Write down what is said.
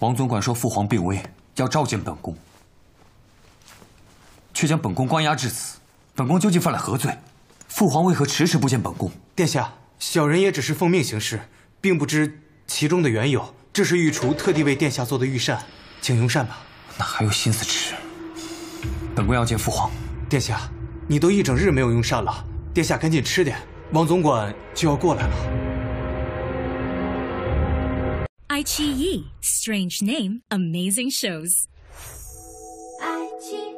王总管说父皇病危，要召见本宫，却将本宫关押至此。本宫究竟犯了何罪？父皇为何迟迟不见本宫？殿下，小人也只是奉命行事，并不知其中的缘由。这是御厨特地为殿下做的御膳，请用膳吧。哪还有心思吃？本宫要见父皇。殿下，你都一整日没有用膳了，殿下赶紧吃点，王总管就要过来了。Ai Chi Strange name, amazing shows. Ai Chi